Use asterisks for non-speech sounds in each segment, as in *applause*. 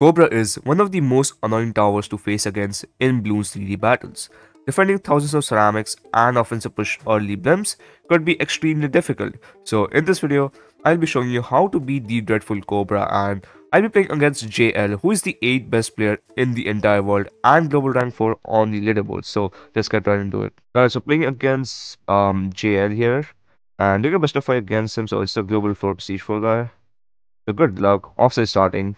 Cobra is one of the most annoying towers to face against in Bloons TD battles. Defending thousands of ceramics and offensive push early blimps could be extremely difficult. So in this video, I'll be showing you how to beat the dreadful Cobra and I'll be playing against JL who is the 8th best player in the entire world and global rank 4 on the leaderboard. So let's get right into it. Alright, so playing against um, JL here and doing a best of 5 against him so it's a global 4 prestige 4 guy. So good luck, offside starting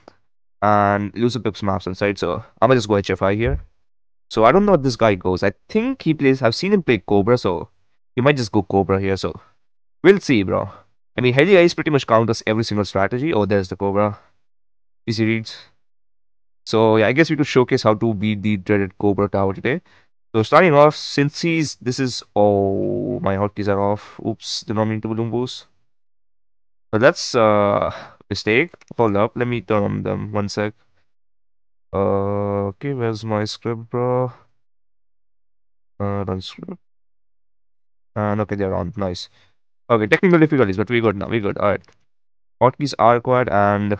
and picks maps inside. So I'm gonna just go HFI here. So I don't know what this guy goes. I think he plays. I've seen him play Cobra, so he might just go Cobra here. So we'll see, bro. I mean, Heli Ice pretty much counters every single strategy. Oh, there's the Cobra. Easy reads. So yeah, I guess we could showcase how to beat the dreaded Cobra Tower today. So starting off, since he's this is oh my hotkeys are off. Oops, did not mean to balloon boost. But that's uh mistake. Hold up, let me turn on them one sec. Uh, okay, where's my script, bro? Uh, run script. And okay, they're on. Nice. Okay, technical difficulties, but we good now. We good. All right. Hotkeys are required, and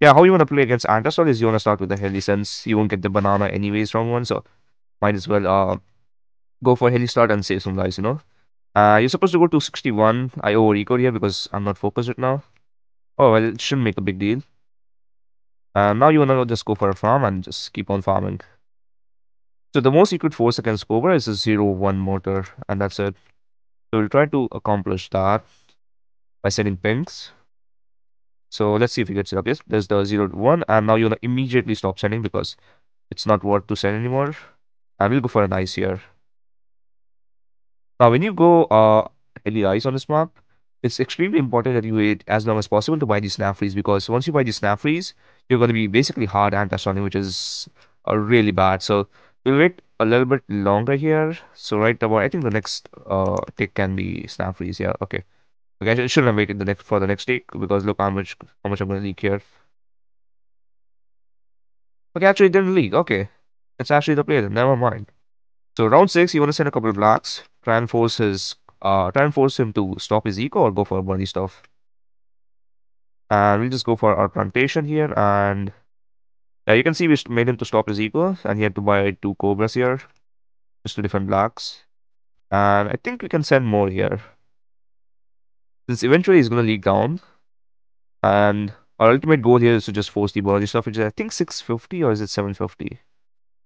yeah, how you wanna play against anti-stall is you wanna start with the heli since you won't get the banana anyways from one, so might as well uh go for heli start and save some lives, you know. Uh, you're supposed to go to 61. I over here because I'm not focused right now. Oh, well, it shouldn't make a big deal. Uh, now you wanna just go for a farm and just keep on farming. So the most you could force against Cobra is a 0-1 mortar, and that's it. So we'll try to accomplish that by setting pings. So let's see if we get set up. Yes, there's the 0 1, and now you wanna immediately stop sending because it's not worth to send anymore. And we'll go for an ice here. Now when you go uh any ice on this map, it's extremely important that you wait as long as possible to buy these snap freeze because once you buy these snap freeze, you're going to be basically hard anti-stunning, which is uh, really bad. So we'll wait a little bit longer here. So right about, I think the next uh tick can be snap freeze. Yeah, okay. Okay, I shouldn't have waited the next for the next tick because look how much how much I'm going to leak here. Okay, actually it didn't leak. Okay, it's actually the player. Never mind. So round six, you want to send a couple of blacks, try and force his uh, try and force him to stop his eco or go for bunny stuff. And we'll just go for our plantation here. And you can see we made him to stop his eco. And he had to buy two cobras here. Just two different blacks. And I think we can send more here. Since eventually he's going to leak down. And our ultimate goal here is to just force the bunny stuff, which is I think 650 or is it 750?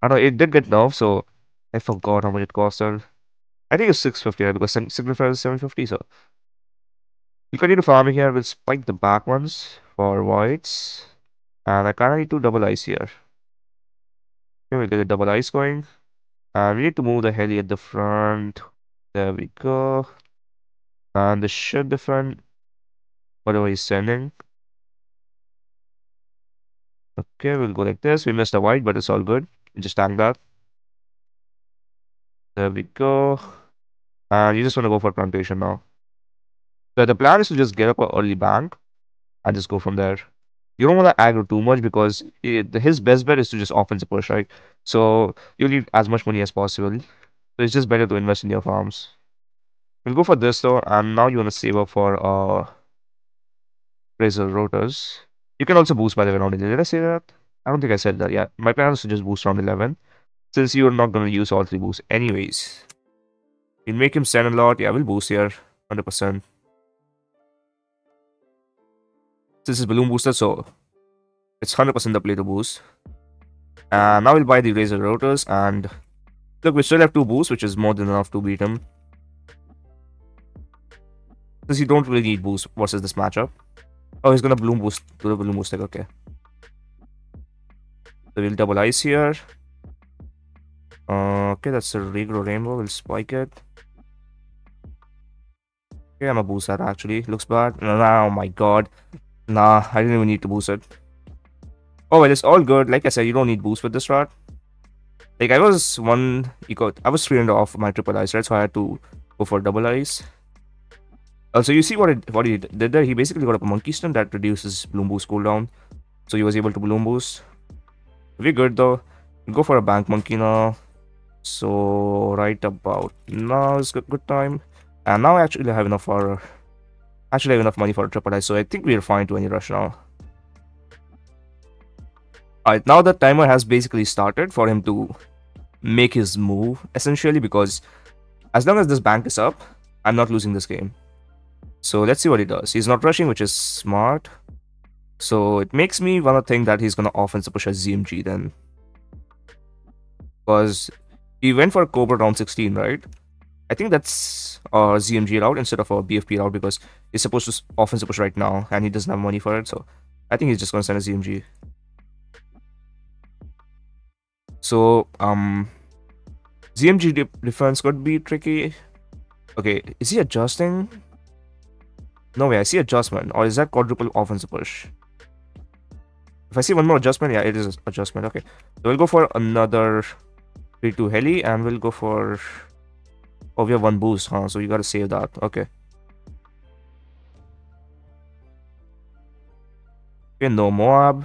I don't know, it did get nerfed, so I forgot how much it costed. I think it's 650 right? because Signifier is 750, so we continue farming here. We'll spike the back ones for whites. And I kinda need to double ice here. Here we get a double ice going. And we need to move the heli at the front. There we go. And the should defend whatever he's sending. Okay, we'll go like this. We missed a white, but it's all good. We just tank that. There we go. And you just want to go for plantation now. So the plan is to just get up an early bank and just go from there. You don't want to aggro too much because it, his best bet is to just offensive push, right? So you need as much money as possible. So it's just better to invest in your farms. We'll go for this though, and now you want to save up for uh razor rotors. You can also boost by the way round 11. Did I say that? I don't think I said that. Yeah, my plan is to just boost round 11 since you're not going to use all three boosts anyways. We'll make him send a lot. Yeah, we'll boost here. 100%. This is balloon booster, so it's 100% the play to boost. And now we'll buy the razor rotors and look, we still have two boosts, which is more than enough to beat him. Since you don't really need boost versus this matchup. Oh, he's gonna Bloom boost to the balloon booster. Okay. So we'll double ice here. Uh, okay, that's a regrow rainbow. We'll spike it. Okay, I'm gonna boost that actually. Looks bad. Nah, Oh my god. Nah, I didn't even need to boost it. Oh well, it's all good. Like I said, you don't need boost with this strat. Like I was one eco, I was 300 off my triple ice, right? So I had to go for double ice. Also, you see what it what he did there? He basically got up a monkey stun that reduces bloom boost cooldown. So he was able to bloom boost. We're good though. Go for a bank monkey now. So right about now is good good time. And now I actually have enough for actually have enough money for a ice, so I think we're fine to any rush now. Alright, now the timer has basically started for him to make his move, essentially, because as long as this bank is up, I'm not losing this game. So let's see what he does. He's not rushing, which is smart. So it makes me want to think that he's to offensive push a ZOMG then. Because he went for Cobra round 16, right? I think that's a ZOMG route instead of a BFB route because he's supposed to offensive push right now and he doesn't have money for it. So I think he's just going to send a ZOMG. So, um, ZOMG defense could be tricky. Okay, is he adjusting? No way, I see adjustment. Or is that quadruple offensive push? If I see one more adjustment, yeah, it is adjustment. Okay, so we'll go for another 3-2 heli and we'll go for... Oh, we have one boost, huh? So you gotta save that. Okay. Okay, no Moab.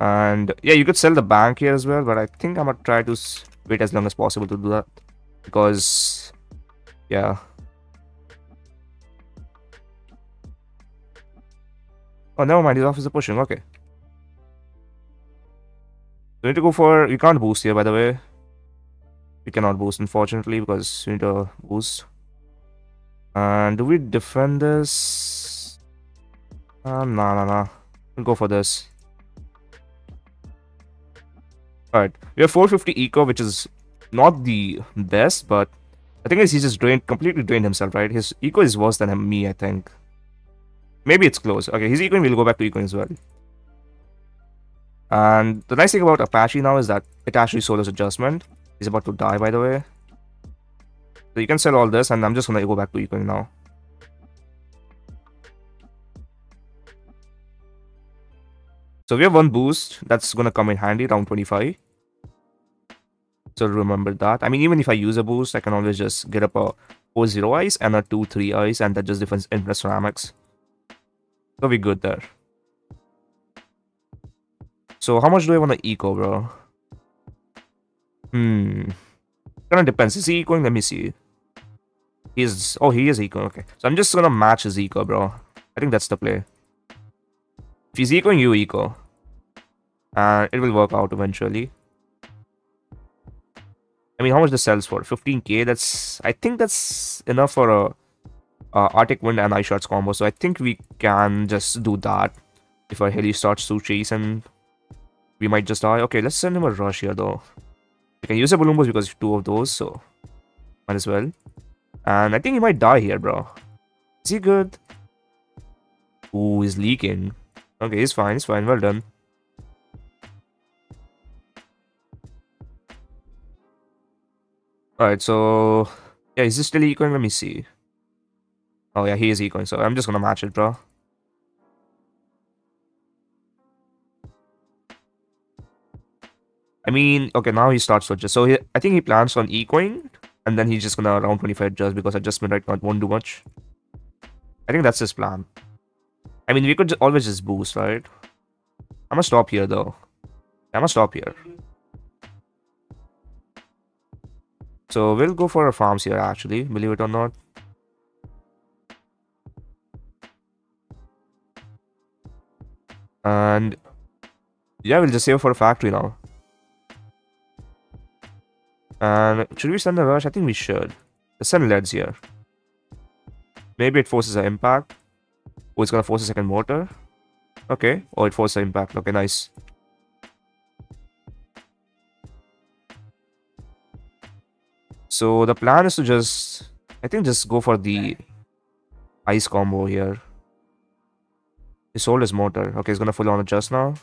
And yeah, you could sell the bank here as well, but I think I'm gonna try to wait as long as possible to do that because yeah oh never mind his officer pushing okay we need to go for we can't boost here by the way we cannot boost unfortunately because we need to boost and do we defend this uh, nah nah nah we'll go for this Alright, we have 450 eco, which is not the best, but I think he's just drained, completely drained himself, right? His eco is worse than me, I think. Maybe it's close. Okay, his eco will go back to eco as well. And the nice thing about Apache now is that it actually solos adjustment. He's about to die, by the way. So you can sell all this, and I'm just gonna go back to eco now. So we have one boost that's gonna come in handy, round 25. So remember that. I mean, even if I use a boost, I can always just get up a 4-0 ice and a 2-3 ice, and that just defends infinite ceramics. So we're good there. So how much do I want to eco, bro? Hmm. Kinda depends. Is he ecoing? Let me see. He's oh he is eco. Okay. So I'm just gonna match his eco, bro. I think that's the play. If he's ecoing, you eco. And it will work out eventually. I mean, how much the sells for? 15k. That's I think that's enough for a, Arctic Wind and Ice Shards combo. So I think we can just do that. If our heli starts to chase and we might just die. Okay, let's send him a rush here though. We can use a balloon boost because two of those, so might as well. And I think he might die here, bro. Is he good? Ooh, he's leaking. Okay, he's fine, he's fine. Well done. Alright, so... Yeah, is this still ecoing? Let me see. Oh yeah, he is ecoing, so I'm just gonna match it, bro. I mean, okay, now he starts to adjust. So he, I think he plans on ecoing, and then he's just gonna round 25 adjust because adjustment right now won't do much. I think that's his plan. I mean, we could always just boost, right? I'm gonna stop here, though. I'm gonna stop here. So we'll go for our farms here, actually, believe it or not. And yeah, we'll just save for a factory now. And should we send a rush? I think we should. Let's send leads here. Maybe it forces an impact. Oh, it's gonna force a second mortar. Okay. Oh, it forces an impact. Okay, nice. So the plan is to just, I think just go for the ice combo here. He sold his mortar. Okay, he's gonna full on adjust now.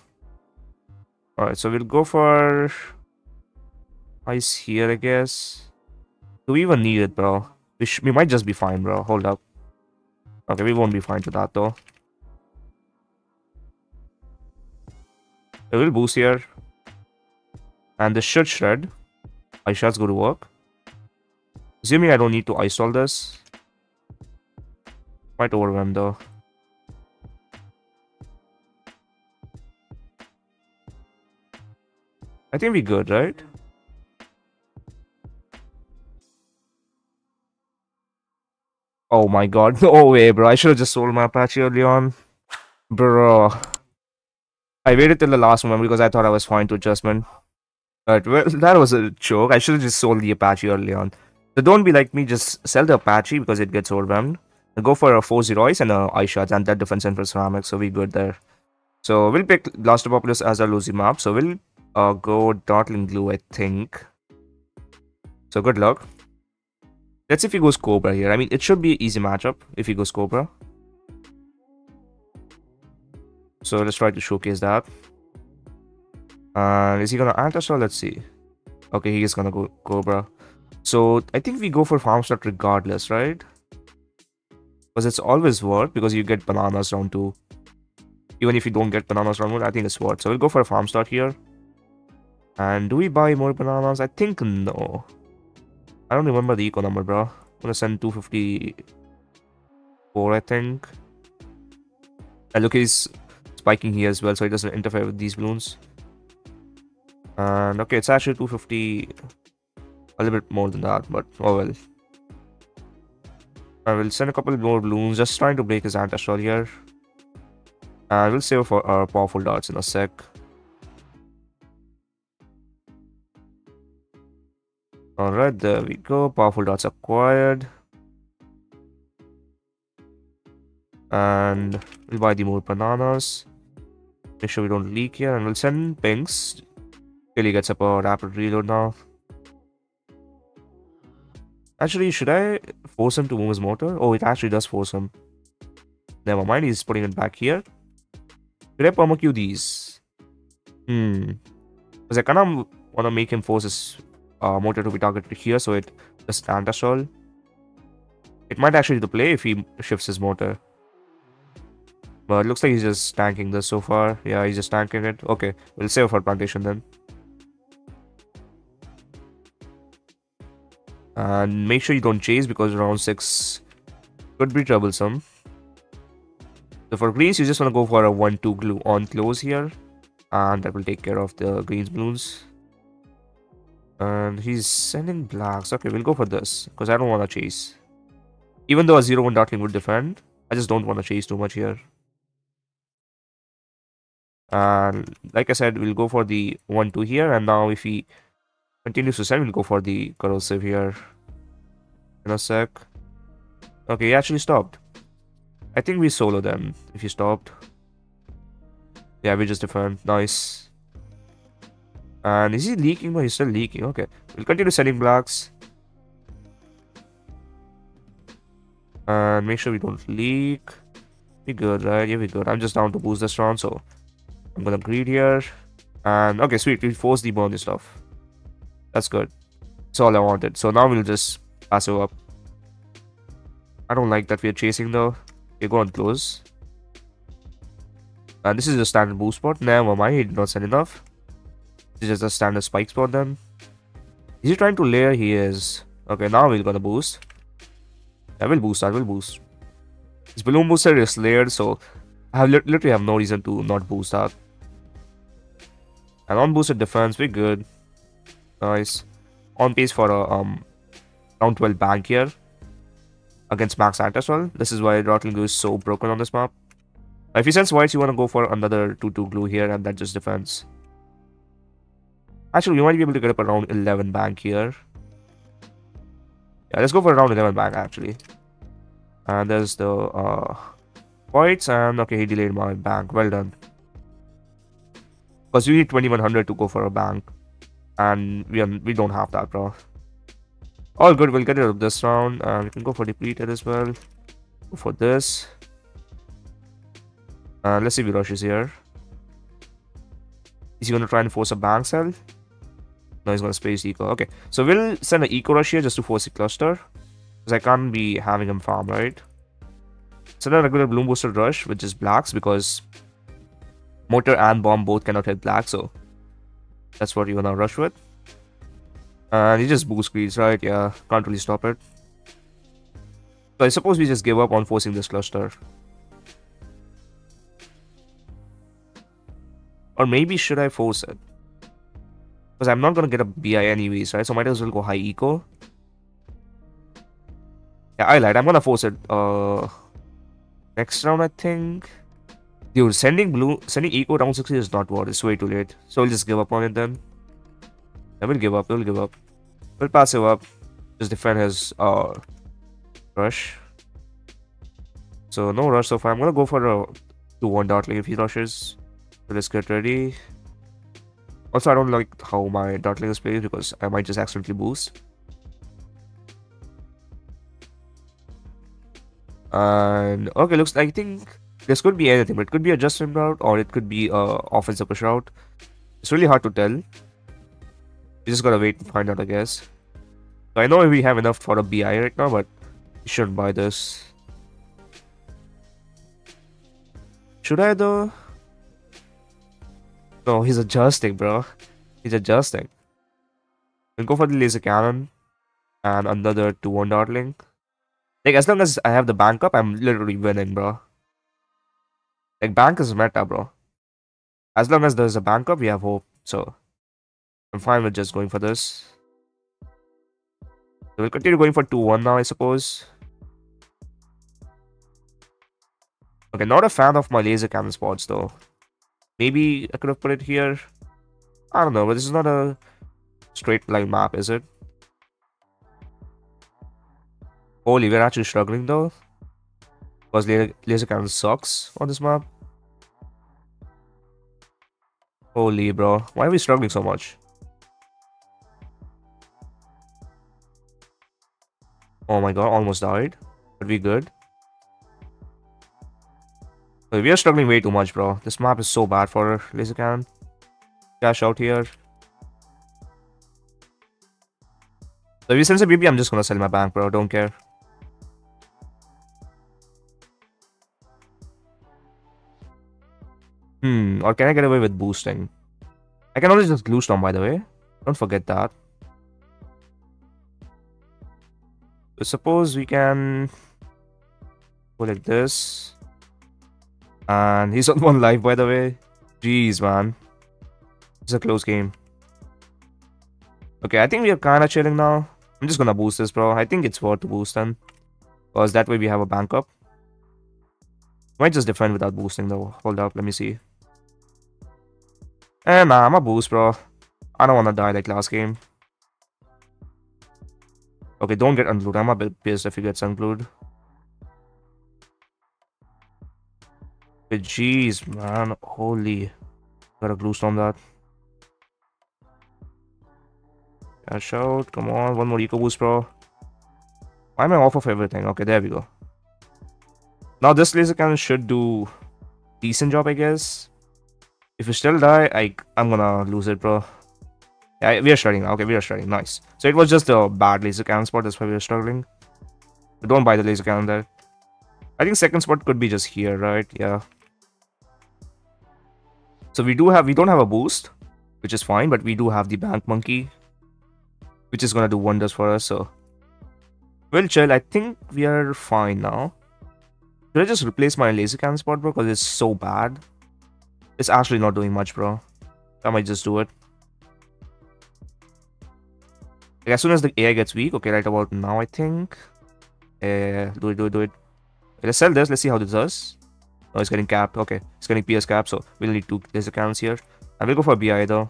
Alright, so we'll go for ice here, I guess. Do we even need it, bro? We, we might just be fine, bro. Hold up. Okay, we won't be fine to that though. A little boost here. And this should shred. Ice shard's go to work. Assuming I don't need to ice all this. Quite overwhelmed though. I think we're good, right? Oh my god. *laughs* No way, bro. I should have just sold my Apache early on. Bro. I waited till the last moment because I thought I was fine to adjustment. But well, that was a joke. I should have just sold the Apache early on. So don't be like me, just sell the Apache because it gets overwhelmed. Go for a 4 Zeroids and a eye shots and that defense and for ceramics, so we good there. So we'll pick Last Blaster Populous as our losing map. So we'll uh, go Dartling Glue, I think. So good luck. Let's see if he goes Cobra here. I mean, it should be an easy matchup if he goes Cobra. So let's try to showcase that. And is he gonna anti-stall? Let's see. Okay, he is gonna go Cobra. So I think we go for farm start regardless, right? Because it's always worth because you get bananas round two. Even if you don't get bananas round one, I think it's worth. So we'll go for a farm start here. And do we buy more bananas? I think no. I don't remember the eco number, bro. I'm gonna send 254, I think. And look, he's spiking here as well, so it doesn't interfere with these balloons. And okay, it's actually 250, a little bit more than that, but oh well. I will send a couple more balloons, just trying to break his anti-shell here. And we'll save for our powerful darts in a sec. Alright, there we go. Powerful darts acquired. And we'll buy the more bananas. Make sure we don't leak here. And we'll send pings. He gets up a rapid reload now. Actually, should I force him to move his mortar? Oh, it actually does force him. Never mind, he's putting it back here. Should I perma these? Hmm. Because I kind of want to make him force his uh, mortar to be targeted here, so it does anti-stall. It might actually do the play if he shifts his mortar. But looks like he's just tanking this so far. Yeah, he's just tanking it. Okay, we'll save for plantation then. And make sure you don't chase because round 6 could be troublesome. So for greens, you just want to go for a 1-2 glue on close here. And that will take care of the greens balloons. And he's sending blacks. Okay, we'll go for this. Because I don't want to chase. Even though a 0-1 Dartling would defend, I just don't want to chase too much here. And like I said, we'll go for the 1-2 here. And now if he continues to send, we'll go for the corrosive here. In a sec. Okay, he actually stopped. I think we solo them if he stopped. Yeah, we just defend. Nice. And is he leaking? No, he's still leaking. Okay. We'll continue selling blocks. And make sure we don't leak. We good, right? Yeah, we good. I'm just down to boost this round, so I'm gonna greed here. And okay, sweet. We force the bonus stuff. That's good. That's all I wanted. So now we'll just pass it up. I don't like that we're chasing though. Okay, go on close. And this is a standard boost spot. Never mind, he did not send enough. Is just a standard spike spot then. Is he trying to layer? He is. Okay, now we're gonna boost. I will boost, I will boost. This balloon booster is layered, so I have li literally have no reason to not boost that. And on boosted defense, we're good. Nice. On pace for a um round 12 bank here against Max Ant as well. This is why Dartling Glue is so broken on this map. If he sends whites, you want to go for another 2-2 glue here and that just defends. Actually, we might be able to get up around 11 bank here. Yeah, let's go for around 11 bank actually. And there's the uh, whites and okay, he delayed my bank. Well done. Because you need 2100 to go for a bank. And we, are, we don't have that, bro. All good, we'll get it of this round. And we can go for depleted as well. Go for this. Uh, let's see if he rushes here. Is he going to try and force a bank sell? No, he's gonna space eco. Okay, so we'll send an eco rush here just to force a cluster. Because I can't be having him farm, right? Send a regular bloom booster rush with just blacks because mortar and bomb both cannot hit black, so that's what you're gonna rush with. And he just boost right? Yeah, can't really stop it. So I suppose we just give up on forcing this cluster. Or maybe should I force it? Because I'm not going to get a BI anyways, right? So might as well go high eco. Yeah, I lied. I'm gonna force it. Uh, next round, I think. Dude, sending blue, sending eco down 60 is not worth. It's way too late. So we'll just give up on it then. I will give up. We'll give up. We'll pass him up. Just defend his uh rush. So no rush so far. I'm gonna go for a 2-1 dot Dartling if he rushes. So let's get ready. Also, I don't like how my Dartling is played because I might just accidentally boost. And okay, looks like I think this could be anything, but it could be a just route or it could be a offensive push route. It's really hard to tell. We just gotta wait and find out, I guess. So I know we have enough for a BI right now, but we shouldn't buy this. Should I though? No, he's adjusting, bro. He's adjusting. We'll go for the laser cannon and another 2-1 dartling. Like, as long as I have the bank up, I'm literally winning, bro. Like, bank is meta, bro. As long as there's a bank up, we have hope. So, I'm fine with just going for this. So we'll continue going for 2-1 now, I suppose. Okay, not a fan of my laser cannon spots, though. Maybe I could have put it here. I don't know, but this is not a straight line map, is it? Holy, we're actually struggling though. Because laser, cannon sucks on this map. Holy bro, why are we struggling so much? Oh my god, almost died. But we good. We are struggling way too much, bro. This map is so bad for laser cannon. Cash out here. So if you sense a BB, I'm just gonna sell my bank, bro. Don't care. Hmm, or can I get away with boosting? I can always just glue storm, by the way. Don't forget that. Suppose we can go like this. And he's on one life, by the way. Jeez, man. It's a close game. Okay, I think we are kind of chilling now. I'm just gonna boost this, bro. I think it's worth to boost then. Because that way we have a bank up. Might just defend without boosting though. Hold up, let me see. Eh, nah, I'm a boost, bro. I don't want to die like last game. Okay, don't get unglued. I'm a bit pissed if he gets unglued. Jeez, man. Holy. Gotta glue storm that. Cash out. Come on. One more eco boost, bro. Why am I off of everything? Okay, there we go. Now this laser cannon should do decent job, I guess. If you still die, I I'm gonna lose it, bro. Yeah, we are struggling. Okay, we are struggling. Nice. So it was just a bad laser cannon spot. That's why we are struggling. But don't buy the laser cannon there. I think second spot could be just here, right? Yeah. So we do have we don't have a boost, which is fine, but we do have the bank monkey, which is gonna do wonders for us. So we'll chill. I think we are fine now. Should I just replace my laser cannon spot, bro? Because it's so bad. It's actually not doing much, bro. I might just do it. Like, as soon as the AI gets weak, okay, right about now, I think. Uh, do it, do it, do it. let's sell this. Let's see how this does. Oh, it's getting capped. Okay, it's getting PS cap, so we'll need two laser cannons here. And we'll go for BI though.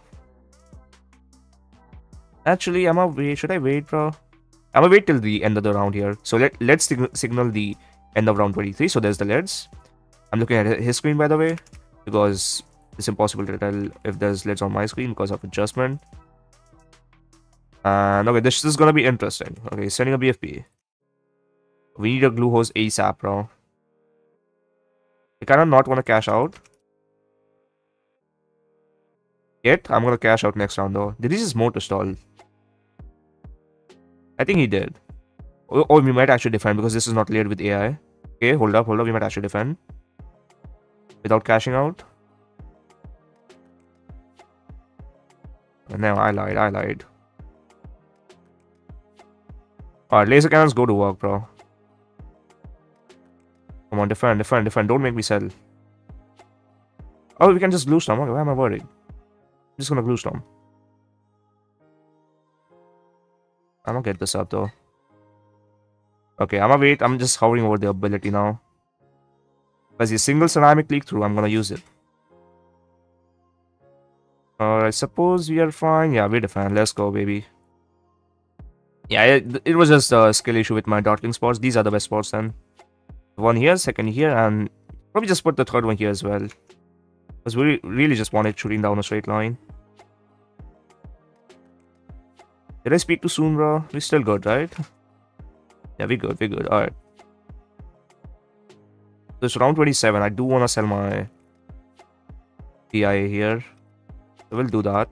Actually, I'm wait. Should I wait, bro? I'm gonna wait till the end of the round here. So let let's signal the end of round 23. So there's the leads. I'm looking at his screen, by the way because it's impossible to tell if there's lids on my screen because of adjustment. And okay, this is gonna be interesting. Okay, sending a BFB. We need a glue hose ASAP, bro. I kind of not want to cash out. Yet, I'm gonna cash out next round though. Did he just mortar stall? I think he did. Or, or we might actually defend because this is not layered with AI. Okay, hold up, hold up. We might actually defend without cashing out. No, I lied, I lied. Alright, laser cannons go to work, bro. On, defend, defend, defend. Don't make me sell. Oh, we can just glue storm. Okay, why am I worried? I'm just gonna glue storm. I'm gonna get this up though. Okay, I'm gonna wait. I'm just hovering over the ability now. As a single ceramic leak through, I'm gonna use it. I suppose we are fine. Yeah, we're fine. Let's go, baby. Yeah, it, it was just a skill issue with my dartling spots. These are the best spots then. One here, second here, and probably just put the third one here as well. Because we really just wanted shooting down a straight line. Did I speak too soon, bro? We still good, right? Yeah, we good, we good. Alright. So it's round 27. I do want to sell my PIA here. So we'll do that.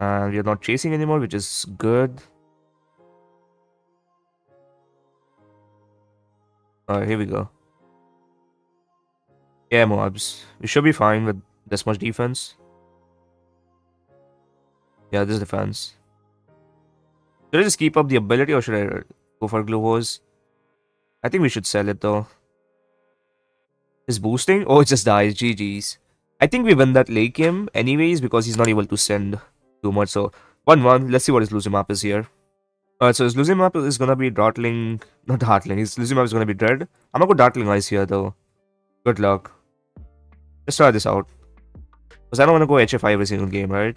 And we are not chasing anymore, which is good. Alright, here we go. Yeah, mobs. We should be fine with this much defense. Yeah, this defense. Should I just keep up the ability or should I go for glue hose? I think we should sell it though. Is boosting? Oh, it just dies. GG's. I think we win that late game anyways because he's not able to send too much. So 1-1. Let's see what his losing map is here. Alright, so his losing map is gonna be Dartling. Not Dartling. His losing map is gonna be Dread. I'm gonna go Dartling Ice here though. Good luck. Let's try this out. Because I don't want to go HF every single game, right?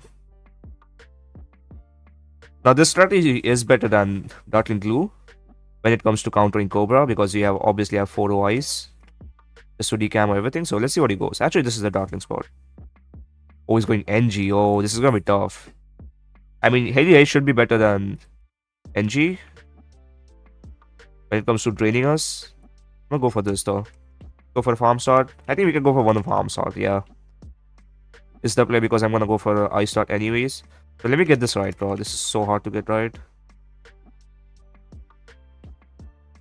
Now this strategy is better than Dartling Glue when it comes to countering Cobra because you have obviously have 4 OIs just to decam everything. So let's see what he goes. Actually, this is the Dartling spot. Oh, he's going NG. Oh, this is gonna be tough. I mean, Heli should be better than NG when it comes to draining us. I'm gonna go for this though. Go for farm start. I think we can go for one of farm start, yeah. It's the play because I'm gonna go for ice start anyways. So let me get this right, bro. This is so hard to get right.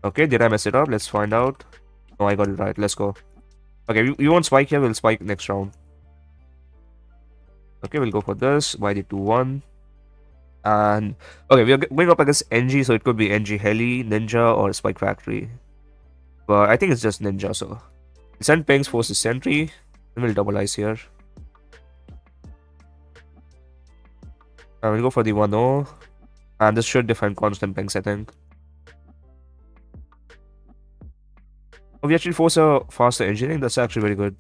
Okay, did I mess it up? Let's find out. No, I got it right. Let's go. Okay, we, we won't spike here. We'll spike next round. Okay, we'll go for this. YD 2-1. And, okay, we are going up against NG, so it could be NG Heli, Ninja, or Spike Factory. But I think it's just Ninja, so... Send Pings forces Sentry. We'll double ice here. And we'll go for the 1-0. And this should defend constant pings, I think. Oh, we actually force a faster engineering. That's actually very good.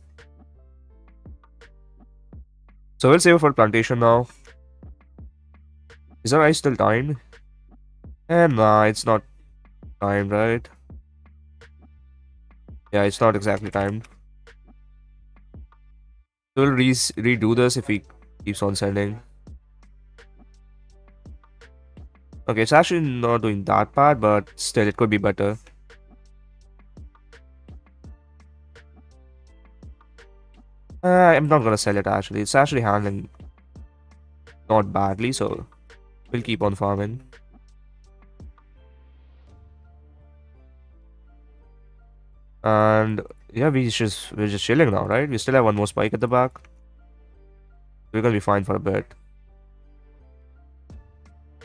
So we'll save for plantation now. Is our ice still timed? And nah, it's not timed, right? Yeah, it's not exactly timed. We'll re redo this if he keeps on sending. Okay, it's actually not doing that bad, but still it could be better. Uh, I'm not gonna sell it actually. It's actually handling not badly, so we'll keep on farming. And yeah, we just we're just chilling now, right? We still have one more spike at the back. We're gonna be fine for a bit.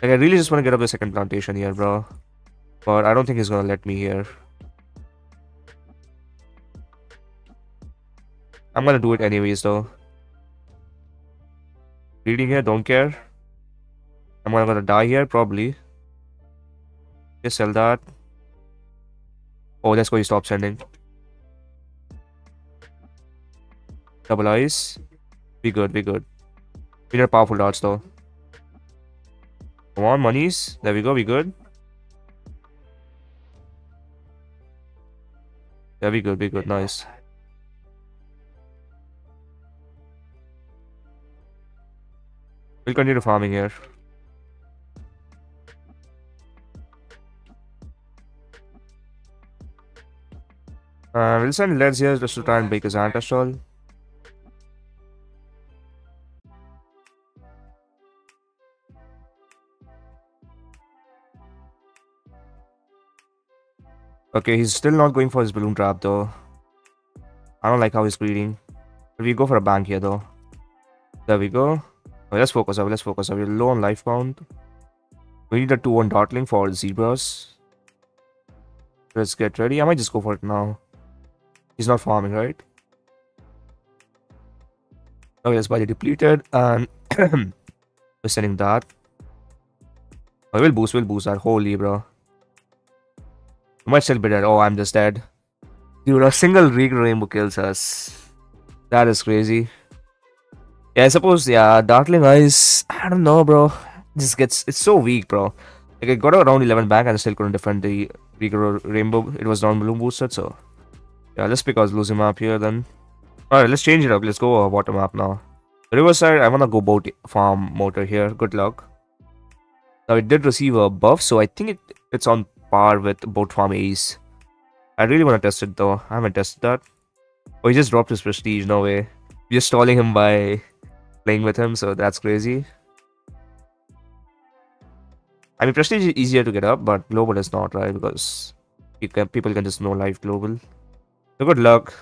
Like, I really just want to get up the second plantation here, bro. But I don't think he's gonna let me here. I'm gonna do it anyways, though. Reading here, don't care. I'm gonna, die here, probably. Just sell that. Oh, that's why you stop sending. Double ice. Be good, be good. We need powerful darts, though. Come on, monies. There we go. We good. Yeah, we good. be good. Nice. We'll continue farming here. Uh, we'll send Leds here just to try and break his anti-stall. Okay, he's still not going for his balloon trap though. I don't like how he's bleeding. We go for a bank here though. There we go. Okay, let's focus up. Let's focus up. We're low on life count. We need a 2-1 dartling for zebras. Let's get ready. I might just go for it now. He's not farming, right? Okay, his body depleted and *clears throat* we're sending that. Oh, I will boost, will boost that. Holy bro. You might still be dead. Oh, I'm just dead. Dude, a single regrow rainbow kills us. That is crazy. Yeah, I suppose, yeah, Dartling Ice, I don't know, bro. This gets, it's so weak, bro. Like, I got around 11 back and I still couldn't defend the regrow rainbow. It was down balloon boosted, so. Yeah, let's pick our losing map here then. Alright, let's change it up. Let's go uh, water map now. Riverside, I wanna go boat farm mortar here. Good luck. Now it did receive a buff, so I think it, it's on par with boat farm ace. I really wanna test it though. I haven't tested that. Oh, he just dropped his prestige. No way. We're stalling him by playing with him, so that's crazy. I mean, prestige is easier to get up, but global is not, right? Because can, people can just know life global. So good luck.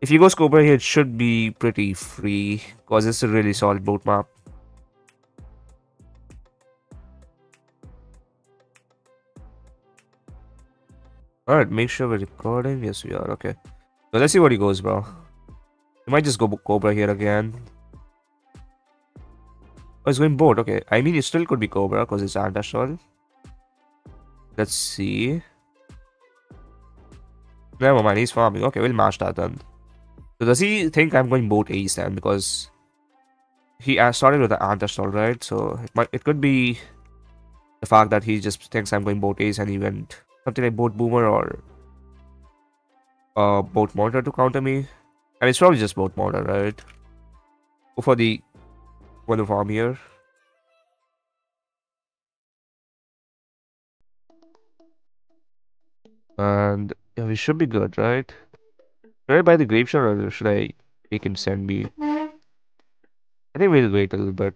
If you go Cobra here, it should be pretty free because it's a really solid boat map. Alright, make sure we're recording. Yes, we are. Okay. So let's see what he goes, bro. We might just go Cobra here again. Oh, it's going boat. Okay. I mean, it still could be Cobra because it's anti-stall. Let's see. Never mind, he's farming. Okay, we'll match that then. So does he think I'm going boat ace then? Because he started with the anti-stall, right? So it might it could be the fact that he just thinks I'm going boat ace and he went something like boat boomer or uh boat mortar to counter me. I mean it's probably just boat mortar, right? Go for the one farm here. And yeah, we should be good, right? Should I buy the grape shot or should I make him send me? I think we'll wait a little bit.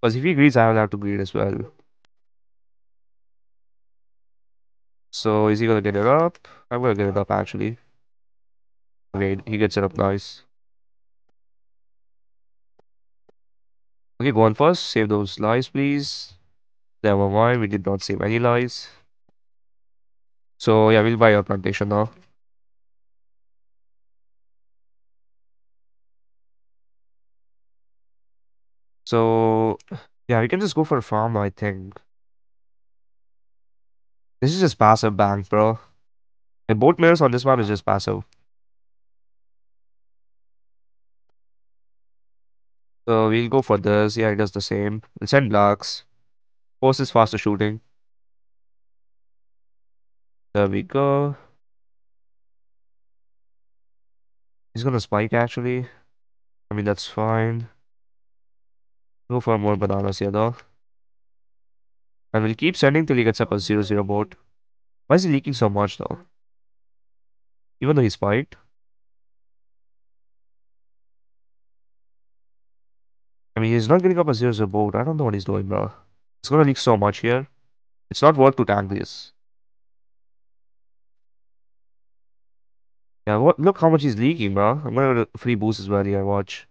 Because if he greets, I will have to greet as well. So is he gonna get it up? I'm gonna get it up actually. Okay, he gets it up nice. Okay, go on first. Save those lives, please. Never mind, we did not save any lives. So yeah, we'll buy our plantation now. So, yeah, we can just go for a farm, I think. This is just passive bank, bro. And both mirrors on this map is just passive. So we'll go for this. Yeah, it does the same. We'll send blocks. Force is faster shooting. There we go. He's gonna spike actually. I mean, that's fine. Go for more bananas here though. And we'll keep sending till he gets up a 0-0 boat. Why is he leaking so much though? Even though he spiked. I mean, he's not getting up a 0-0 boat. I don't know what he's doing, bro. It's gonna leak so much here. It's not worth to tank this. Yeah, what? Look how much he's leaking, bro. I'm gonna free boost as well here. Watch.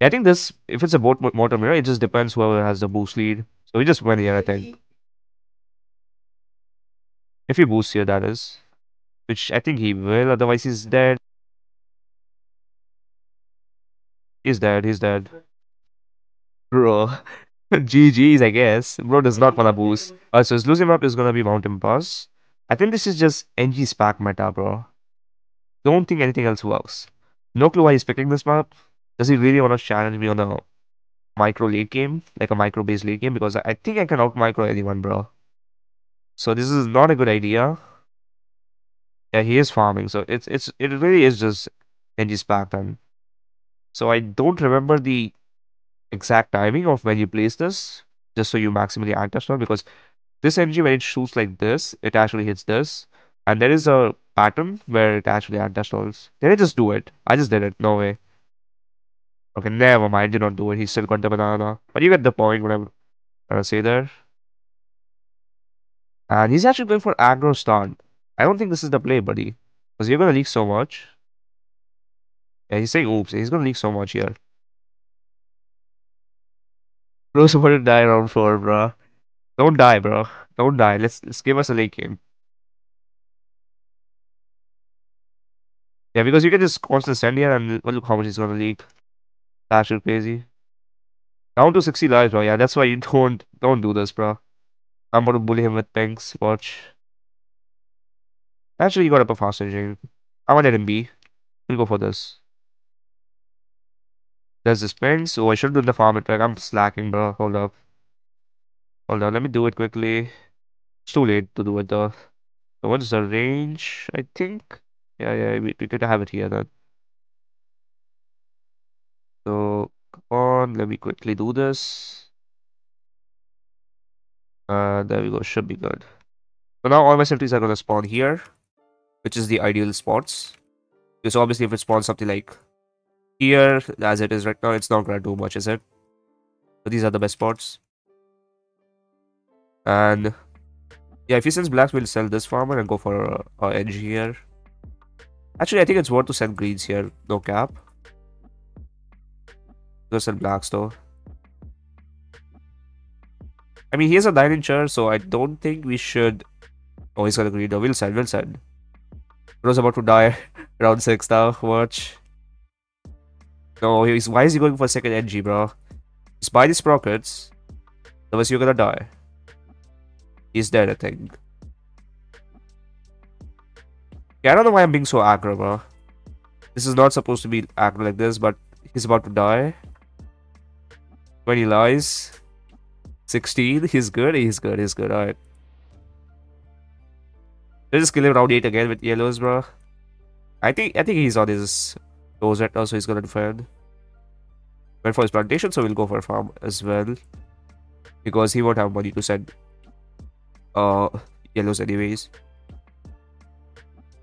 I think this, if it's a boat mortar mirror, it just depends whoever has the boost lead. So we just went here, I think. If he boosts here, that is. Which I think he will, otherwise he's dead. He's dead, he's dead. Bro. *laughs* GG's, I guess. Bro does not wanna boost. Uh, so his losing map is gonna be Mountain Pass. I think this is just NG SPAC meta, bro. Don't think anything else works. No clue why he's picking this map. Does he really want to challenge me on a micro late game? Like a micro based late game? Because I think I can out micro anyone, bro. So this is not a good idea. Yeah, he is farming. So it's it's it really is just SPAC then. So I don't remember the exact timing of when you place this, just so you maximally anti because this NG when it shoots like this, it actually hits this. And there is a pattern where it actually anti-stalls. Did I just do it? I just did it. No way. Okay, never mind. Did not do it. He still got the banana. But you get the point, what I'm to say there. And he's actually going for aggro stun. I don't think this is the play, buddy. Because you're going to leak so much. Yeah, he's saying oops. He's going to leak so much here. About to die round 4, bro. Don't die, bro. Don't die. Let's, let's give us a late game. Yeah, because you can just constantly send here and look how much he's going to leak. That's crazy. Down to 60 lives, bro. Yeah, that's why you don't don't do this, bro. I'm gonna bully him with things. Watch. Actually, he got up a fast engine. I want him be. We'll go for this. There's this fence. so I should do the farm attack. I'm slacking, bro. Hold up. Hold on. Let me do it quickly. It's too late to do it though. So what's the range? I think. Yeah, yeah. Could have it here then. So come on. Let me quickly do this. Uh, there we go. Should be good. So now all my sentries are gonna spawn here, which is the ideal spots. Because obviously if it spawns something like here, as it is right now, it's not gonna do much, is it? So these are the best spots. And yeah, if he sends blacks, we'll sell this farmer and go for a, a edge here. Actually, I think it's worth to send greens here. No cap. Go sell blacks though. I mean, he has a 9 incher, so I don't think we should... Oh, he's got a green though. We'll send, we'll send. Bro's about to die. *laughs* Round 6 now. Watch. No, he's, why is he going for second NG, bro? Just buy these sprockets. Otherwise, you're gonna die. He's dead, I think. I don't know why I'm being so aggro, bro. This is not supposed to be aggro like this, but he's about to die. When he lies. 16, he's good, he's good, he's good, alright. Let's just kill him round 8 again with yellows, bro. I think I think he's on his toes right now, so he's gonna defend. Went for his plantation, so we'll go for a farm as well. Because he won't have money to send uh yellows anyways.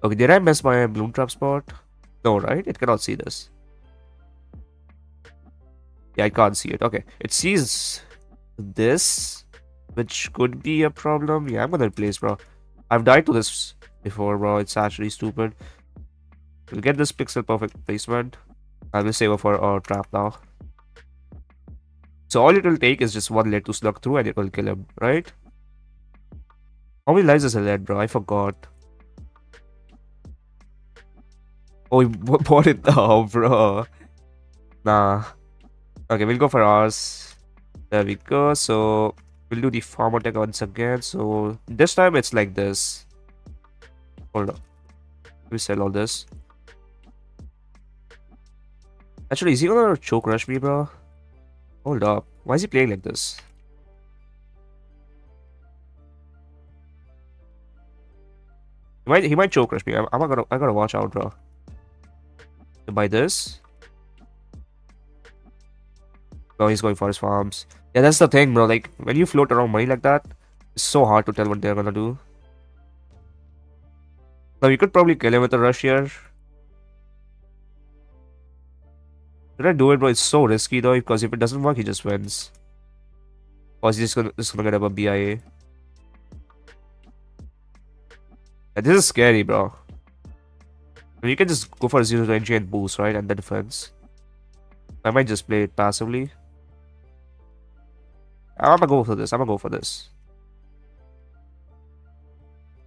Okay, did I miss my Bloon trap spot? No, right? It cannot see this. Yeah, I can't see it. Okay, it sees this, which could be a problem. Yeah, I'm gonna replace, bro. I've died to this before, bro. It's actually stupid. We'll get this pixel perfect placement. I will save it for our trap now. So all it will take is just one lead to slug through and it will kill him, right? How many lives is a lead, bro? I forgot. Oh, we *laughs* bought it now, bro. Nah. Okay, we'll go for ours. There we go. So we'll do the farm attack once again. So this time it's like this. Hold on. We sell all this. Actually, is he gonna choke rush me, bro? Hold up. Why is he playing like this? He might he might choke rush me. I'm, I'm gonna I gotta watch out, bro. To buy this. Oh, he's going for his farms. Yeah, that's the thing, bro. Like when you float around money like that, it's so hard to tell what they're gonna do. Now you could probably kill him with a rush here. Should I do it, bro? It's so risky though, because if it doesn't work, he just wins. Or he's just gonna, just gonna get up a BIA. Yeah, this is scary, bro. You can just go for a 0 to NG and boost, right? And the defense. I might just play it passively. I'm gonna go for this. I'm gonna go for this.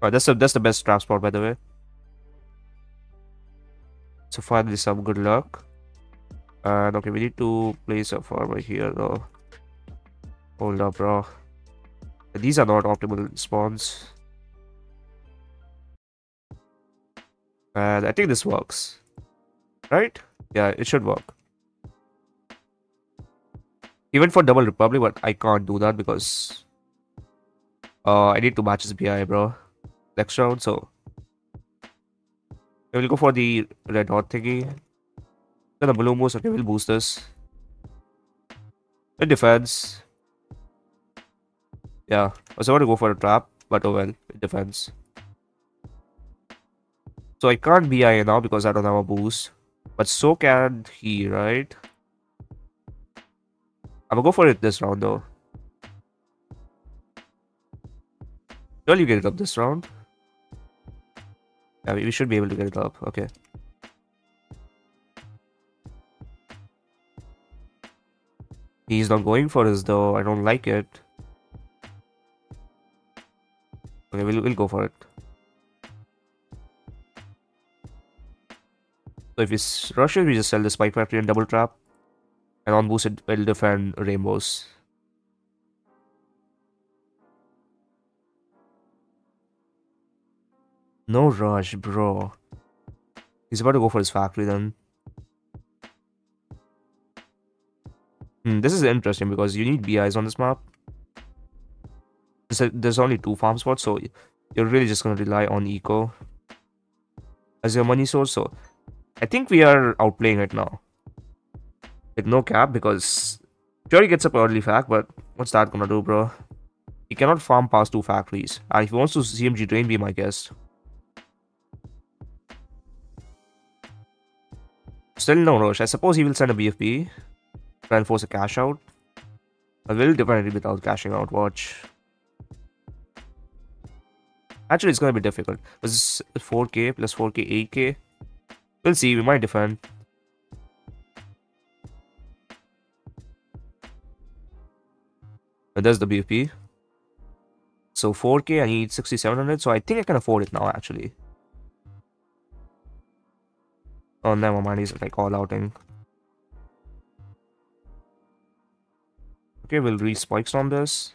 Alright, that's the that's the best trap spot by the way. So finally some good luck. And okay, we need to place a farmer here though. Hold up, bro. These are not optimal spawns. And I think this works. Right? Yeah, it should work. Even for double republic, but I can't do that because uh I need to match his BI, bro. Next round, so we'll go for the red hot thingy. Then The blue moves, okay, we'll boost this. It defends. Yeah, I was about to go for a trap, but oh well, it defends. So I can't be BI now because I don't have a boost. But so can he, right? I'm gonna go for it this round though. Will you get it up this round? Yeah, we should be able to get it up. Okay. He's not going for this though. I don't like it. Okay, we'll, we'll go for it. So if it's rush we just sell the Spike Factory and Double Trap. And on boost it will defend Rainbows. No rush, bro. He's about to go for his factory then. Hmm, this is interesting because you need BIs on this map. There's only two farm spots, so you're really just going to rely on eco as your money source. So I think we are outplaying it now. With no cap because Fury gets up early fact, but what's that gonna do, bro? He cannot farm past two factories. And if he wants to CMG drain be my guest. Still no rush. I suppose he will send a BFB. Try and force a cash out. I will definitely without cashing out. Watch. Actually, it's gonna be difficult. This is 4k plus 4k, 8k. We'll see. We might defend. But there's the BFB. So 4k, I need 6700. So I think I can afford it now, actually. Oh, never mind. He's like all outing. Okay, we'll reach spikes on this.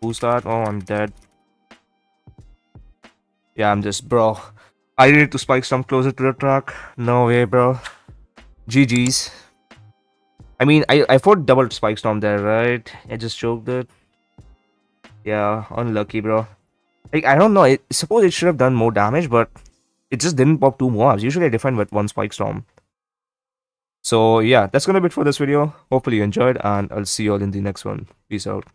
Who's that? Oh, I'm dead. Yeah, I'm just, bro. I need to spike some closer to the track. No way, bro. GG's. I mean, I, I fought double spike storm there, right? I just choked it. Yeah, unlucky, bro. Like, I don't know. I suppose it should have done more damage, but it just didn't pop two mobs. Usually I defend with one spike storm. So, yeah, that's gonna be it for this video. Hopefully you enjoyed, and I'll see you all in the next one. Peace out.